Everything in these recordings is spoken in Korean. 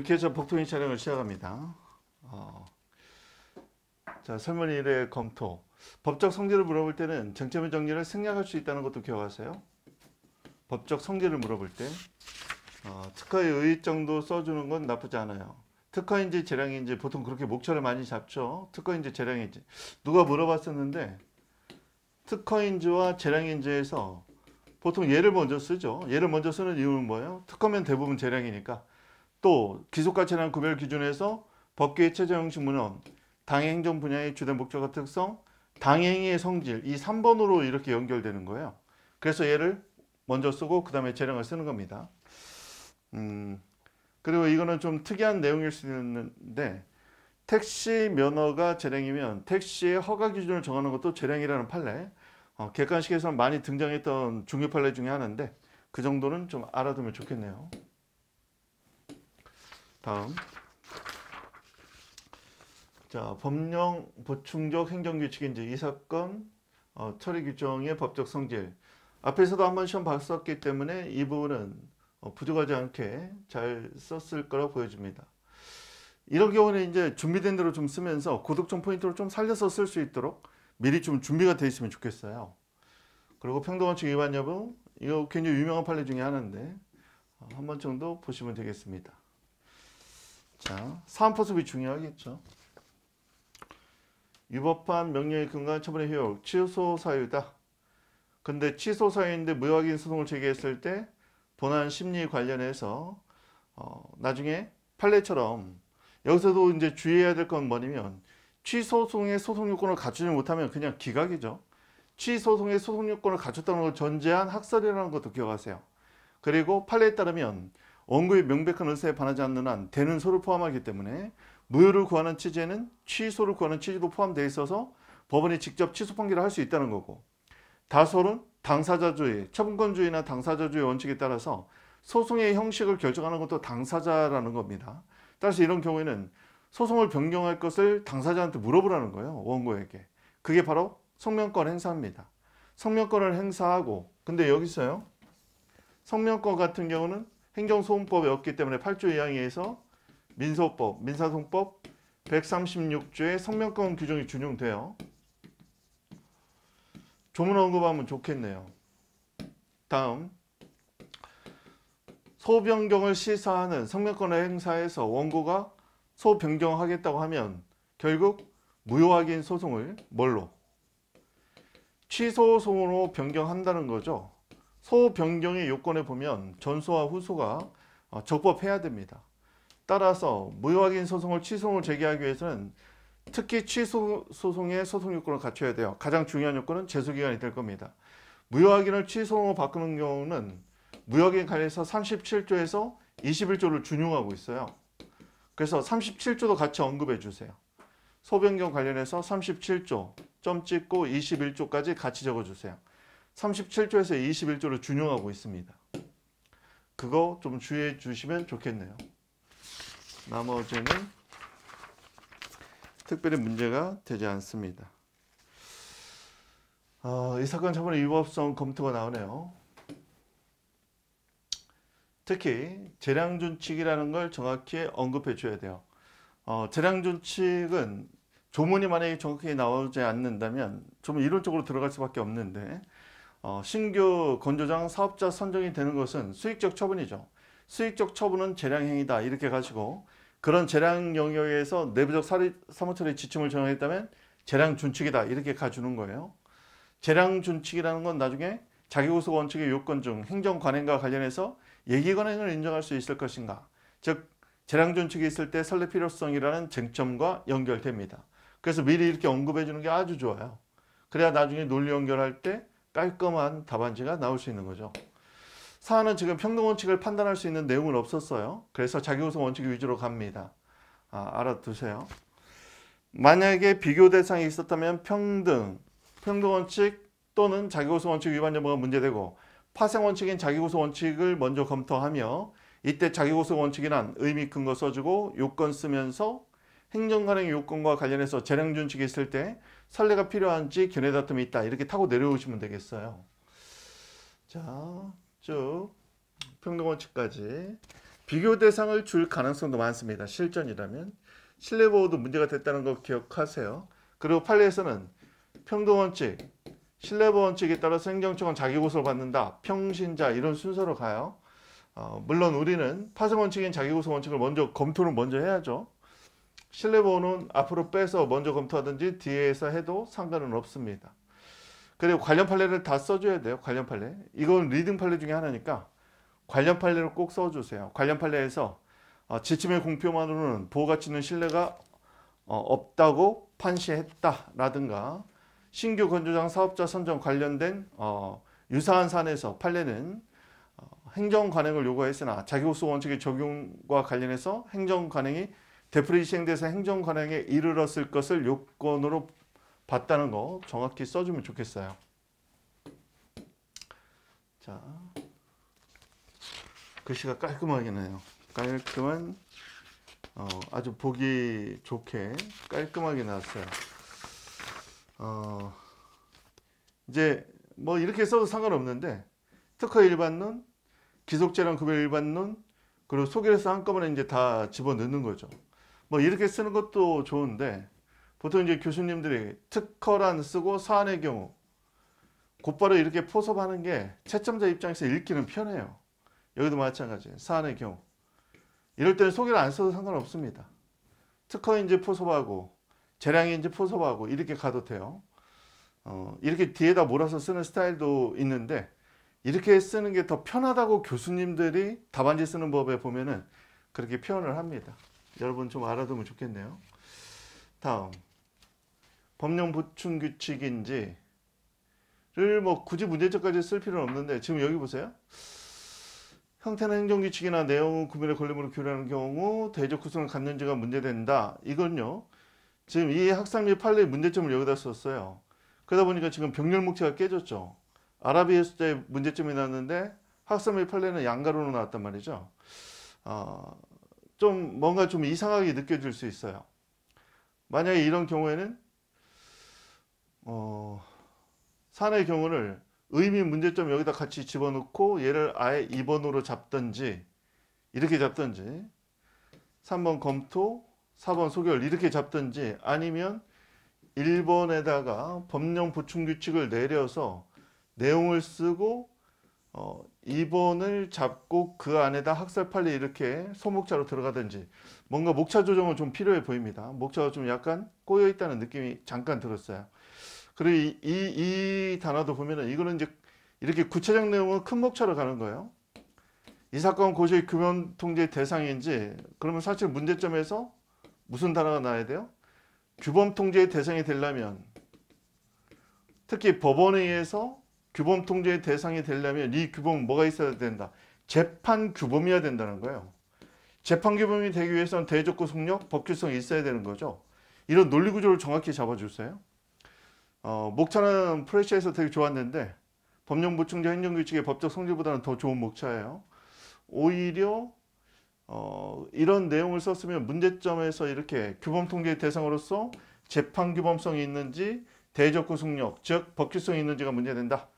해서 복통인 촬영을 시작합니다. 어, 자 설문 1의 검토. 법적 성질을 물어볼 때는 쟁점의 정리를 생략할 수 있다는 것도 기억하세요. 법적 성질을 물어볼 때 어, 특허의 의의 정도 써주는 건 나쁘지 않아요. 특허인지 재량인지 보통 그렇게 목차를 많이 잡죠. 특허인지 재량인지 누가 물어봤었는데 특허인지와 재량인지에서 보통 얘를 먼저 쓰죠. 얘를 먼저 쓰는 이유는 뭐예요? 특허면 대부분 재량이니까. 또 기속가치라는 구별 기준에서 법규의 최저 형식 문헌, 당행정 분야의 주된 목적과 특성, 당행의 성질 이 3번으로 이렇게 연결되는 거예요. 그래서 얘를 먼저 쓰고 그 다음에 재량을 쓰는 겁니다. 음, 그리고 이거는 좀 특이한 내용일 수 있는데 택시 면허가 재량이면 택시의 허가 기준을 정하는 것도 재량이라는 판례. 어, 객관식에서는 많이 등장했던 중요 판례 중에 하나인데 그 정도는 좀 알아두면 좋겠네요. 다음. 자, 법령 보충적 행정규칙인지 이 사건 어, 처리 규정의 법적 성질. 앞에서도 한번 시험 봤었기 때문에 이 부분은 어, 부족하지 않게 잘 썼을 거라 보여집니다. 이런 경우는 이제 준비된 대로 좀 쓰면서 고득점 포인트를 좀 살려서 쓸 수 있도록 미리 좀 준비가 돼 있으면 좋겠어요. 그리고 평등원칙 위반 여부 이거 굉장히 유명한 판례 중에 하나인데 어, 한번 정도 보시면 되겠습니다. 자, 사안포습이 중요하겠죠. 위법한 명령의 근간 처분의 효력, 취소 사유다. 근데 취소 사유인데 무효확인 소송을 제기했을 때 본안 심리 관련해서 어, 나중에 판례처럼 여기서도 이제 주의해야 될 건 뭐냐면 취소송의 소송 요건을 갖추지 못하면 그냥 기각이죠. 취소송의 소송 요건을 갖췄다는 걸 전제한 학설이라는 것도 기억하세요. 그리고 판례에 따르면 원고의 명백한 의사에 반하지 않는 한 되는 소를 포함하기 때문에 무효를 구하는 취지에는 취소를 구하는 취지도 포함되어 있어서 법원이 직접 취소 판결을 할 수 있다는 거고 다소는 당사자주의, 처분권주의나 당사자주의 원칙에 따라서 소송의 형식을 결정하는 것도 당사자라는 겁니다. 따라서 이런 경우에는 소송을 변경할 것을 당사자한테 물어보라는 거예요. 원고에게. 그게 바로 성명권 행사입니다. 성명권을 행사하고 근데 여기서요. 성명권 같은 경우는 행정소송법에 없기 때문에 8조 2항에 의해서 민소법, 민사소송법 136조의 성명권 규정이 준용돼요. 조문 언급하면 좋겠네요. 다음 소변경을 시사하는 성명권의 행사에서 원고가 소변경하겠다고 하면 결국 무효확인 소송을 뭘로? 취소소송으로 변경한다는 거죠. 소 변경의 요건에 보면 전소와 후소가 어, 적법해야 됩니다. 따라서 무효확인 소송을 취소를 제기하기 위해서는 특히 취소 소송의 소송 요건을 갖춰야 돼요. 가장 중요한 요건은 제소 기간이 될 겁니다. 무효확인을 취소로 바꾸는 경우는 무효확인 관련해서 37조에서 21조를 준용하고 있어요. 그래서 37조도 같이 언급해 주세요. 소변경 관련해서 37조 점 찍고 21조까지 같이 적어 주세요. 37조에서 21조를 준용하고 있습니다. 그거 좀 주의해 주시면 좋겠네요. 나머지는 특별히 문제가 되지 않습니다. 어, 이 사건 처분의 위법성 검토가 나오네요. 특히 재량준칙이라는 걸 정확히 언급해 줘야 돼요. 어, 재량준칙은 조문이 만약에 정확히 나오지 않는다면 좀 이론적으로 들어갈 수밖에 없는데 어, 신규 건조장 사업자 선정이 되는 것은 수익적 처분이죠. 수익적 처분은 재량행위다 이렇게 가지고 그런 재량 영역에서 내부적 사무처리 지침을 정했다면 재량 준칙이다 이렇게 가주는 거예요. 재량 준칙이라는 건 나중에 자기구속 원칙의 요건 중 행정 관행과 관련해서 예기 관행을 인정할 수 있을 것인가 즉 재량 준칙이 있을 때 설례 필요성이라는 쟁점과 연결됩니다. 그래서 미리 이렇게 언급해 주는 게 아주 좋아요. 그래야 나중에 논리 연결할 때 깔끔한 답안지가 나올 수 있는 거죠. 사안은 지금 평등 원칙을 판단할 수 있는 내용은 없었어요. 그래서 자기구성 원칙 위주로 갑니다. 아, 알아두세요. 만약에 비교 대상이 있었다면 평등, 평등 원칙 또는 자기구성 원칙 위반 여부가 문제되고 파생 원칙인 자기구성 원칙을 먼저 검토하며 이때 자기구성 원칙이란 의미 큰거 써주고 요건 쓰면서 행정관행 요건과 관련해서 재량 준칙이 있을 때 선례가 필요한지 견해 다툼이 있다 이렇게 타고 내려오시면 되겠어요. 자, 쭉 평등 원칙까지 비교 대상을 줄 가능성도 많습니다. 실전이라면 실내 보호도 문제가 됐다는 거 기억하세요. 그리고 판례에서는 평등 원칙, 실내 보호 원칙에 따라서 행정청은 자기 고소를 받는다. 평신자 이런 순서로 가요. 어, 물론 우리는 파생 원칙인 자기 고소 원칙을 먼저 검토를 먼저 해야죠. 실내 보호는 앞으로 빼서 먼저 검토하든지 뒤에서 해도 상관은 없습니다. 그리고 관련 판례를 다 써줘야 돼요. 관련 판례. 이건 leading 판례 중에 하나니까 관련 판례를 꼭 써주세요. 관련 판례에서 어, 지침의 공표만으로는 보호 가치 있는 신뢰가 어, 없다고 판시했다라든가 신규 건조장 사업자 선정 관련된 어, 유사한 사안에서 판례는 어, 행정 관행을 요구했으나 자기구속 원칙의 적용과 관련해서 행정 관행이 되풀이 시행돼서 행정 관행에 이르렀을 것을 요건으로 봤다는 거 정확히 써주면 좋겠어요. 자, 글씨가 깔끔하게 나요. 깔끔한 어, 아주 보기 좋게 깔끔하게 나왔어요. 어, 이제 뭐 이렇게 써도 상관없는데 특허 일반론, 기속재량 급여 일반론, 그리고 소개해서 한꺼번에 이제 다 집어넣는 거죠. 뭐 이렇게 쓰는 것도 좋은데 보통 이제 교수님들이 특허란 쓰고 사안의 경우 곧바로 이렇게 포섭하는 게 채점자 입장에서 읽기는 편해요. 여기도 마찬가지예요. 사안의 경우. 이럴 때는 소개를 안 써도 상관없습니다. 특허인지 포섭하고 재량인지 포섭하고 이렇게 가도 돼요. 어, 이렇게 뒤에다 몰아서 쓰는 스타일도 있는데 이렇게 쓰는 게 더 편하다고 교수님들이 답안지 쓰는 법에 보면은 그렇게 표현을 합니다. 여러분 좀 알아두면 좋겠네요. 다음 법령 보충 규칙인지를 뭐 굳이 문제점까지 쓸 필요는 없는데 지금 여기 보세요. 형태나 행정 규칙이나 내용은 구별의 권리물을 규율하는 경우 대적 구성을 갖는지가 문제된다. 이건요. 지금 이 학상 및 판례의 문제점을 여기다 썼어요. 그러다 보니까 지금 병렬 목체가 깨졌죠. 아라비아 숫자에 문제점이 났는데 학상 및 판례는 양가로로 나왔단 말이죠. 어, 좀 뭔가 좀 이상하게 느껴질 수 있어요. 만약에 이런 경우에는 어, 산의 경우를 의미 문제점 여기다 같이 집어넣고 얘를 아예 2번으로 잡든지 이렇게 잡든지 3번 검토 4번 소결 이렇게 잡든지 아니면 1번에다가 법령 보충 규칙을 내려서 내용을 쓰고 어, 2번을 잡고 그 안에다 학살 판례 이렇게 소목차로 들어가든지 뭔가 목차 조정은 좀 필요해 보입니다. 목차가 좀 약간 꼬여 있다는 느낌이 잠깐 들었어요. 그리고 이, 이, 이 단어도 보면은 이거는 이제 이렇게 구체적 내용은 큰 목차로 가는 거예요. 이 사건 고시의 규명 통제 대상인지 그러면 사실 문제점에서 무슨 단어가 나야 돼요? 규범 통제의 대상이 되려면 특히 법원에 의해서 규범 통제의 대상이 되려면 이 규범은 뭐가 있어야 된다? 재판 규범이어야 된다는 거예요. 재판 규범이 되기 위해서는 대적 구속력, 법규성이 있어야 되는 거죠. 이런 논리 구조를 정확히 잡아주세요. 어, 목차는 프레시에서 되게 좋았는데 법령 보충제 행정규칙의 법적 성질보다는 더 좋은 목차예요. 오히려 어, 이런 내용을 썼으면 문제점에서 이렇게 규범 통제 대상으로서 재판 규범성이 있는지 대적 구속력, 즉 법규성이 있는지가 문제된다.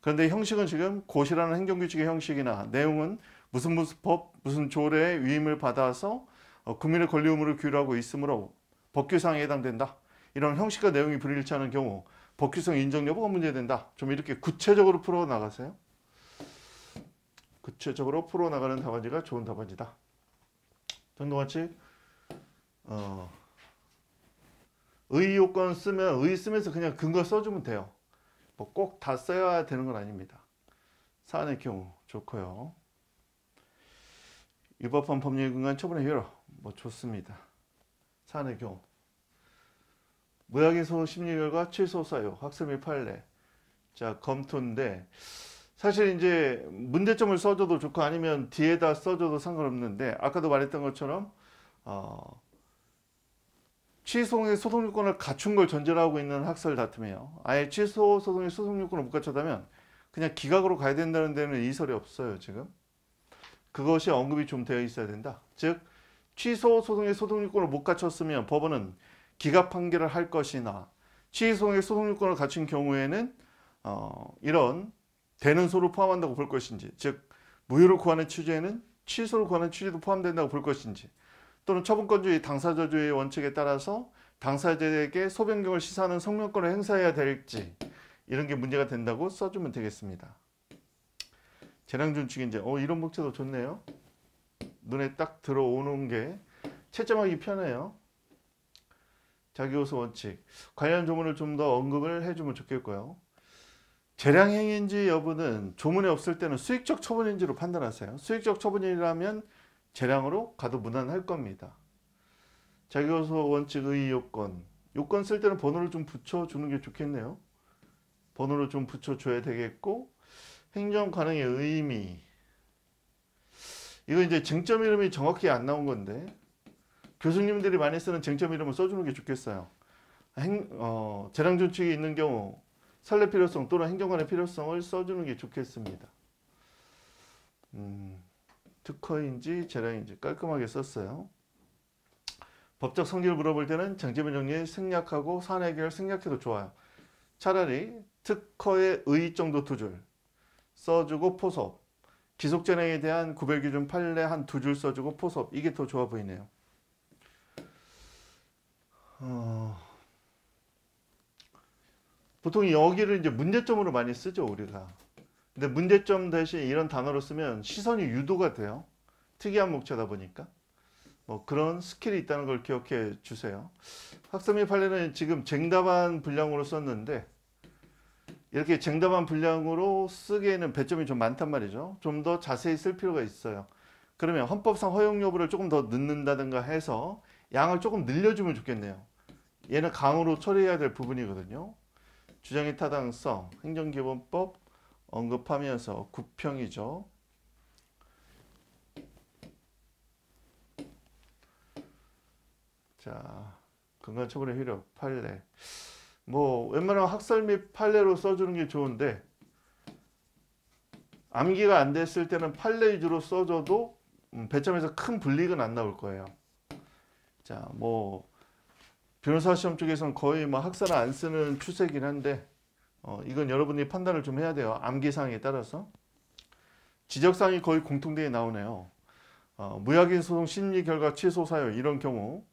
그런데 형식은 지금 고시라는 행정규칙의 형식이나 내용은 무슨 무슨 법, 무슨 조례의 위임을 받아서 어, 국민의 권리 의무를 규율하고 있으므로 법규상에 해당된다. 이런 형식과 내용이 불일치하는 경우 법규성 인정 여부가 문제된다. 좀 이렇게 구체적으로 풀어 나가세요. 구체적으로 풀어 나가는 답안지가 좋은 답안지다. 정도같이 어, 의 요건 쓰면 의 쓰면서 그냥 근거 써주면 돼요. 뭐 꼭 다 써야 되는 건 아닙니다. 사안의 경우 좋고요. 위법한 법률 근간 처분의 효력 뭐 좋습니다. 사안의 경우 무작위소 심리 결과 취소 사유, 학습 및 판례. 자, 검토인데 사실 이제 문제점을 써줘도 좋고 아니면 뒤에다 써줘도 상관없는데 아까도 말했던 것처럼 어, 취소의 소송 요건을 갖춘 걸 전제로 하고 있는 학설 다툼이에요. 아예 취소 소송의 소송 요건을 못 갖췄다면 그냥 기각으로 가야 된다는 데는 이설이 없어요, 지금. 그것이 언급이 좀 되어 있어야 된다. 즉 취소 소송의 소송 요건을 못 갖췄으면 법원은 기각 판결을 할 것이나 취소의 소송 요건을 갖춘 경우에는 어, 이런 되는 소를 포함한다고 볼 것인지 즉 무효를 구하는 취지에는 취소를 권한 취지도 포함된다고 볼 것인지 또는 처분권주의 당사자주의 원칙에 따라서 당사자에게 소변경을 시사하는 성명권을 행사해야 될지 이런 게 문제가 된다고 써주면 되겠습니다. 재량준칙 이제 어 이런 복제도 좋네요. 눈에 딱 들어오는 게 채점하기 편해요. 자기호소 원칙 관련 조문을 좀 더 언급을 해주면 좋겠고요. 재량행위인지 여부는 조문에 없을 때는 수익적 처분인지로 판단하세요. 수익적 처분이라면 재량으로 가도 무난할 겁니다. 자기호소 원칙 의 요건 요건 쓸 때는 번호를 좀 붙여주는 게 좋겠네요. 번호를 좀 붙여줘야 되겠고 행정 가능의 의미 이거 이제 쟁점 이름이 정확히 안 나온 건데 교수님들이 많이 쓰는 쟁점 이름을 써주는 게 좋겠어요. 행, 어, 재량 준칙이 있는 경우 선례 필요성 또는 행정관의 필요성을 써주는 게 좋겠습니다. 음, 특허인지 재량인지 깔끔하게 썼어요. 법적 성질을 물어볼 때는 장제면 정리에 생략하고 사안 해결 생략해도 좋아요. 차라리 특허의 의 정도 두 줄 써주고 포섭 기속 재량에 대한 구별 기준 판례 한 두 줄 써주고 포섭 이게 더 좋아 보이네요. 어... 보통 여기를 이제 문제점으로 많이 쓰죠 우리가. 근데 문제점 대신 이런 단어로 쓰면 시선이 유도가 돼요. 특이한 목차다 보니까. 뭐 그런 skill이 있다는 걸 기억해 주세요. 학습 및 판례는 지금 쟁답안 분량으로 썼는데 이렇게 쟁답안 분량으로 쓰기에는 배점이 좀 많단 말이죠. 좀 더 자세히 쓸 필요가 있어요. 그러면 헌법상 허용 여부를 조금 더 넣는다든가 해서 양을 조금 늘려주면 좋겠네요. 얘는 강으로 처리해야 될 부분이거든요. 주장의 타당성, 행정기본법 언급하면서 구평이죠. 자, 근간처분의 효력, 판례. 뭐 웬만하면 학설 및 판례로 써주는 게 좋은데 암기가 안 됐을 때는 판례 위주로 써줘도 음, 배점에서 큰 불이익은 안 나올 거예요. 자, 뭐 변호사 시험 쪽에서는 거의 뭐 학사를 안 쓰는 추세긴 한데 어, 이건 여러분이 판단을 좀 해야 돼요. 암기사항에 따라서. 지적사항이 거의 공통되게 나오네요. 어, 무약인 소송 심리 결과 취소 사유 이런 경우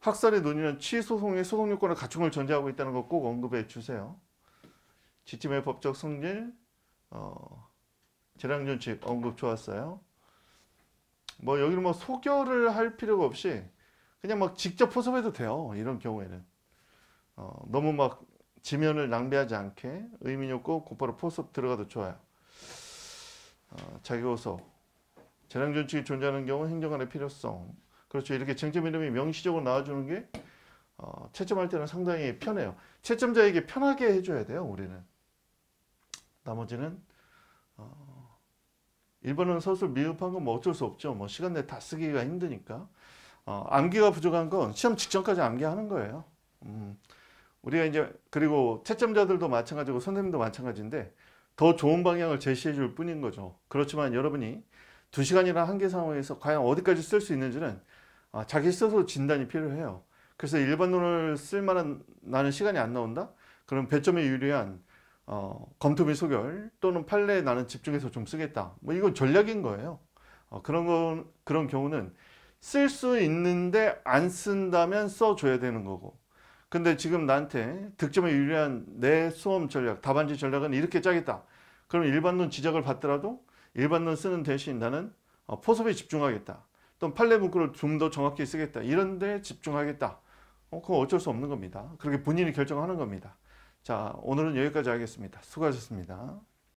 학살의 논의는 취소송의 소송 요건을 갖춘 걸 전제하고 있다는 거 꼭 언급해 주세요. 지침의 법적 성질, 어, 재량준칙 언급 좋았어요. 뭐 여기는 뭐 소결을 할 필요가 없이 그냥 막 직접 포섭해도 돼요. 이런 경우에는 어, 너무 막 지면을 낭비하지 않게 의미 없고 곧바로 포섭 들어가도 좋아요. 어, 자기호소 재량준칙이 존재하는 경우 행정관의 필요성 그렇죠. 이렇게 쟁점 이름이 명시적으로 나와주는 게 어, 채점할 때는 상당히 편해요. 채점자에게 편하게 해줘야 돼요. 우리는. 나머지는 어, 1번은 서술 미흡한 건 뭐 어쩔 수 없죠. 뭐 시간 내에 다 쓰기가 힘드니까. 어, 암기가 부족한 건 시험 직전까지 암기하는 거예요. 음, 우리가 이제 그리고 채점자들도 마찬가지고 선생님도 마찬가지인데 더 좋은 방향을 제시해 줄 뿐인 거죠. 그렇지만 여러분이 2시간이나 한계 상황에서 과연 어디까지 쓸 수 있는지는 아, 자기 스스로 진단이 필요해요. 그래서 일반론을 쓸 만한 나는 시간이 안 나온다? 그럼 배점에 유리한 어, 검토 및 소결 또는 판례에 나는 집중해서 좀 쓰겠다. 뭐 이건 전략인 거예요. 어, 그런 건 그런 경우는 쓸 수 있는데 안 쓴다면 써줘야 되는 거고. 근데 지금 나한테 득점에 유리한 내 수험 전략, 답안지 전략은 이렇게 짜겠다. 그럼 일반론 지적을 받더라도 일반론 쓰는 대신 나는 어, 포섭에 집중하겠다. 또 판례 문구를 좀 더 정확히 쓰겠다. 이런 데 집중하겠다. 어, 그건 어쩔 수 없는 겁니다. 그렇게 본인이 결정하는 겁니다. 자, 오늘은 여기까지 하겠습니다. 수고하셨습니다.